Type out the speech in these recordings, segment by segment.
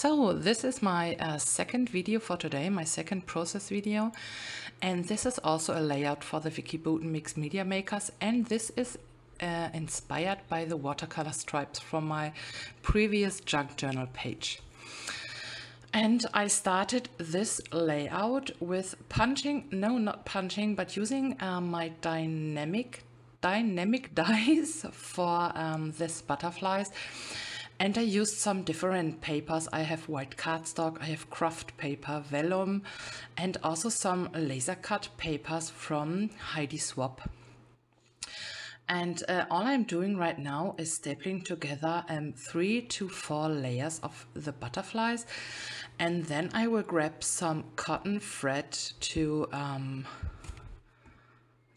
So this is my uh, second video for today, my second process video. And this is also a layout for the Vicki Boutin Mixed Media Makers. And this is uh, inspired by the watercolor stripes from my previous junk journal page. And I started this layout with punching, no, not punching, but using uh, my dynamic dynamic dies for um, this butterflies and I used some different papers. I have white cardstock, I have craft paper, vellum, and also some laser cut papers from Heidi Swapp. And uh, all I'm doing right now is stapling together um, three to four layers of the butterflies. And then I will grab some cotton thread to, um,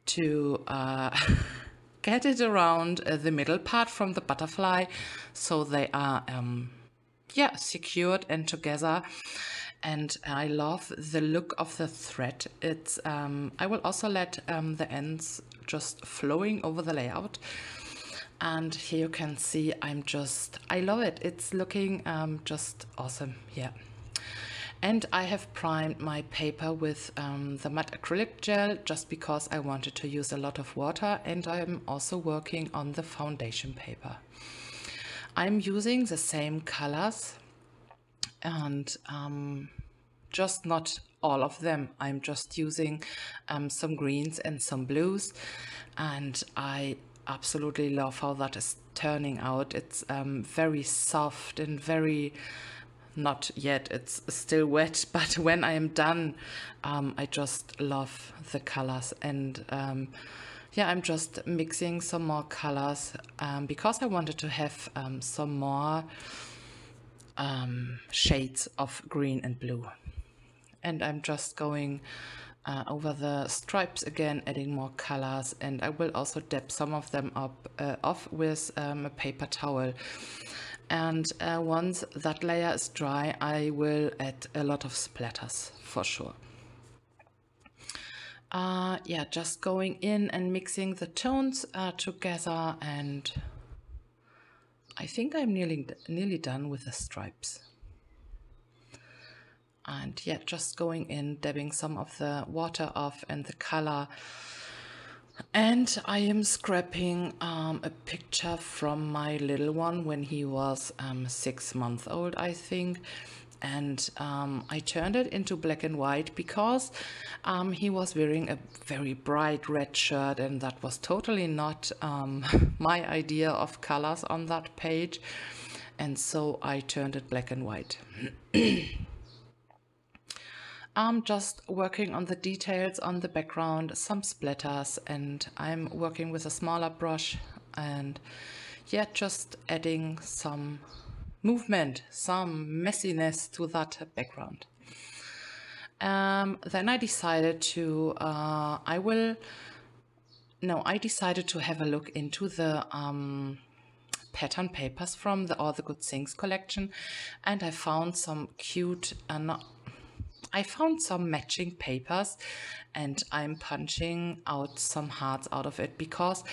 to uh, get it around uh, the middle part from the butterfly. So they are um, yeah secured and together. And I love the look of the thread. It's um, I will also let um, the ends just flowing over the layout. And here you can see I'm just I love it. It's looking um, just awesome. Yeah and I have primed my paper with um, the matte acrylic gel just because I wanted to use a lot of water and I'm also working on the foundation paper. I'm using the same colors and um, just not all of them. I'm just using um, some greens and some blues and I absolutely love how that is turning out. It's um, very soft and very not yet. It's still wet but when i am done um, i just love the colors. And um, yeah i'm just mixing some more colors um, because i wanted to have um, some more um, shades of green and blue. And i'm just going uh, over the stripes again adding more colors. And I will also dab some of them up uh, off with um, a paper towel and uh, once that layer is dry I will add a lot of splatters for sure. Uh, yeah, just going in and mixing the tones uh, together and I think I'm nearly, nearly done with the stripes. And yeah, just going in, dabbing some of the water off and the color and I am scrapping um, a picture from my little one when he was um, six months old, I think. And um, I turned it into black and white because um, he was wearing a very bright red shirt, and that was totally not um, my idea of colors on that page. And so I turned it black and white. I'm just working on the details on the background, some splatters, and I'm working with a smaller brush and yeah, just adding some movement, some messiness to that background. Um, then I decided to, uh, I will, no, I decided to have a look into the um, pattern papers from the All the Good Things collection and I found some cute, uh, not I found some matching papers and I'm punching out some hearts out of it because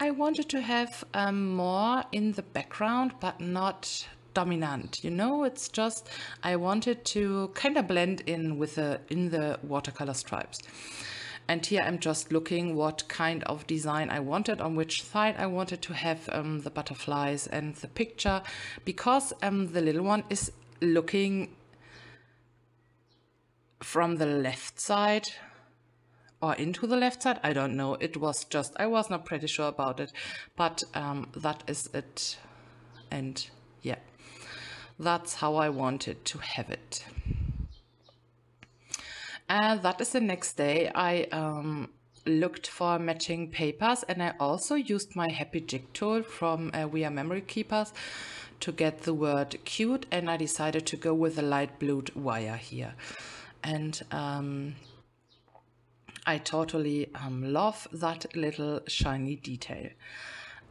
I wanted to have um, more in the background but not dominant you know? It's just I wanted to kind of blend in with the in the watercolor stripes. And here I'm just looking what kind of design I wanted on which side I wanted to have um, the butterflies and the picture because um, the little one is looking from the left side or into the left side. I don't know. It was just, I was not pretty sure about it, but um, that is it. And yeah, that's how I wanted to have it. And that is the next day. I um, looked for matching papers and I also used my Happy Jig tool from uh, We R Memory Keepers to get the word cute and I decided to go with a light blue wire here and um, I totally um, love that little shiny detail.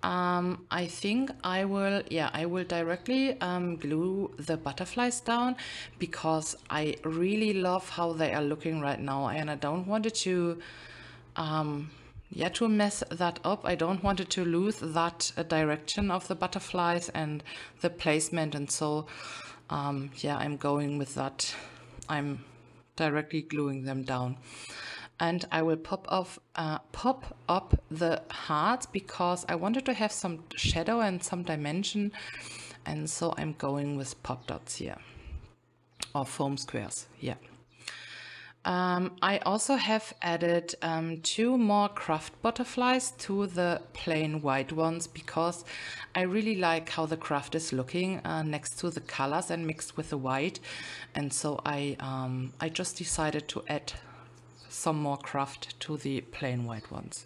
Um, I think I will, yeah, I will directly um, glue the butterflies down because I really love how they are looking right now and I don't want it to, um, yeah, to mess that up. I don't want it to lose that uh, direction of the butterflies and the placement and so um, yeah, I'm going with that. I'm directly gluing them down. And I will pop off, uh, pop up the hearts because I wanted to have some shadow and some dimension. And so I'm going with pop dots here or foam squares. Yeah. Um, I also have added um, two more craft butterflies to the plain white ones because I really like how the craft is looking uh, next to the colors and mixed with the white. And so I, um, I just decided to add some more craft to the plain white ones.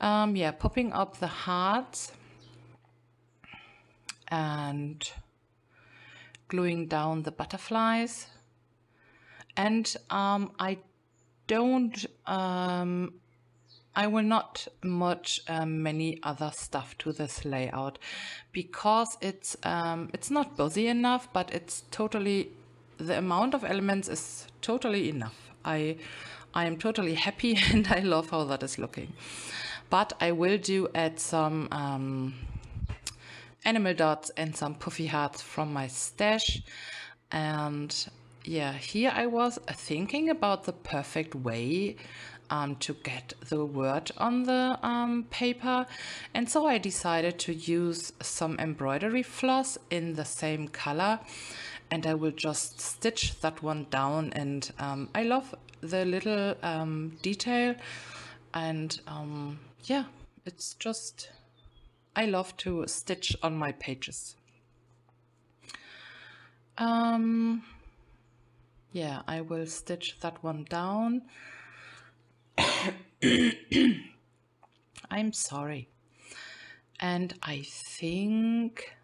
Um, yeah, popping up the hearts and gluing down the butterflies and um, I don't um, I will not merge um, many other stuff to this layout because it's um, it's not busy enough but it's totally the amount of elements is totally enough. I I am totally happy and I love how that is looking. But I will do add some um, enamel dots and some puffy hearts from my stash. And yeah, here I was thinking about the perfect way um, to get the word on the um, paper. And so I decided to use some embroidery floss in the same color. And I will just stitch that one down. And um, I love the little um, detail. And um, yeah, it's just, I love to stitch on my pages. Um, yeah, I will stitch that one down. I'm sorry. And I think,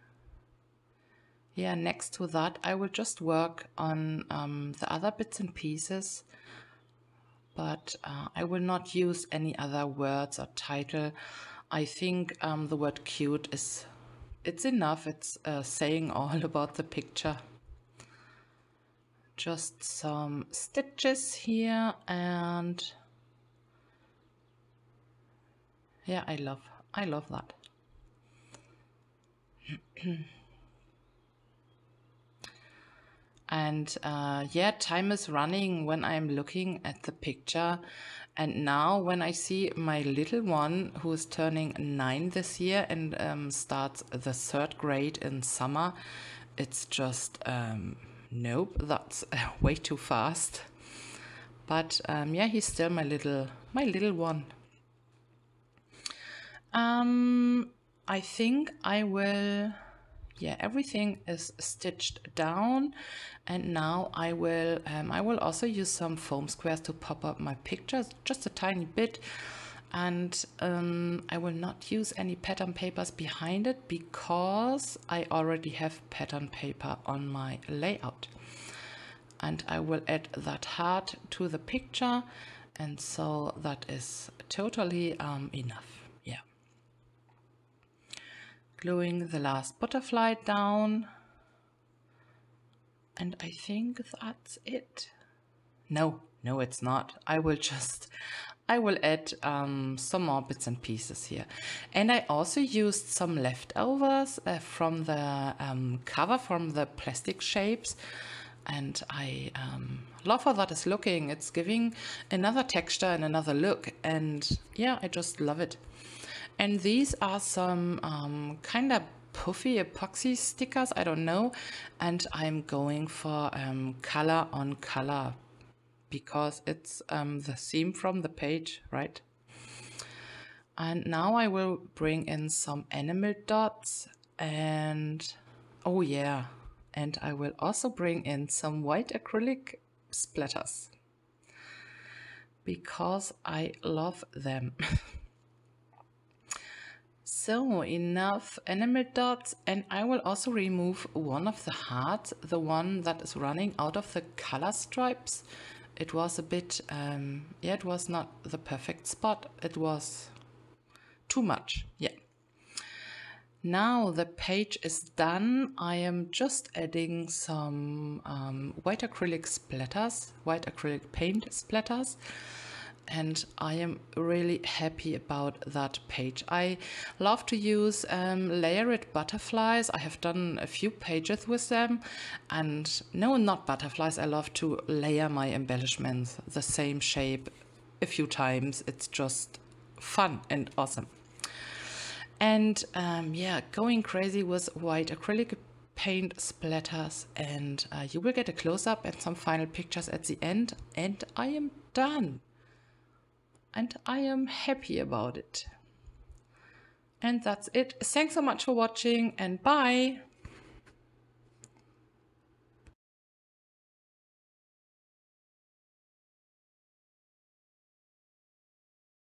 yeah, next to that, I will just work on um, the other bits and pieces. But uh, I will not use any other words or title. I think um, the word cute is, it's enough. It's uh, saying all about the picture just some stitches here and yeah I love I love that. And uh, yeah time is running when I'm looking at the picture. And now when I see my little one who is turning nine this year and um, starts the third grade in summer it's just um, nope, that's uh, way too fast. But um, yeah, he's still my little, my little one. Um, I think I will, yeah, everything is stitched down. And now I will, um, I will also use some foam squares to pop up my pictures, just a tiny bit and um, I will not use any pattern papers behind it because I already have pattern paper on my layout. And I will add that heart to the picture. And so that is totally um, enough. Yeah. Gluing the last butterfly down. And I think that's it. No no it's not. I will just I will add um, some more bits and pieces here. And I also used some leftovers uh, from the um, cover from the plastic shapes. And I um, love how that is looking. It's giving another texture and another look. And yeah, I just love it. And these are some um, kind of puffy epoxy stickers, I don't know. And I'm going for um, color on color because it's um, the theme from the page, right? And now I will bring in some enamel dots and oh yeah, and I will also bring in some white acrylic splatters because I love them. so enough enamel dots and I will also remove one of the hearts, the one that is running out of the color stripes it was a bit, um, yeah, it was not the perfect spot. It was too much, yeah. Now the page is done. I am just adding some um, white acrylic splatters, white acrylic paint splatters. And I am really happy about that page. I love to use um, layered butterflies. I have done a few pages with them and no, not butterflies. I love to layer my embellishments the same shape a few times. It's just fun and awesome. And um, yeah, going crazy with white acrylic paint splatters and uh, you will get a close-up and some final pictures at the end and I am done and I am happy about it. And that's it. Thanks so much for watching and bye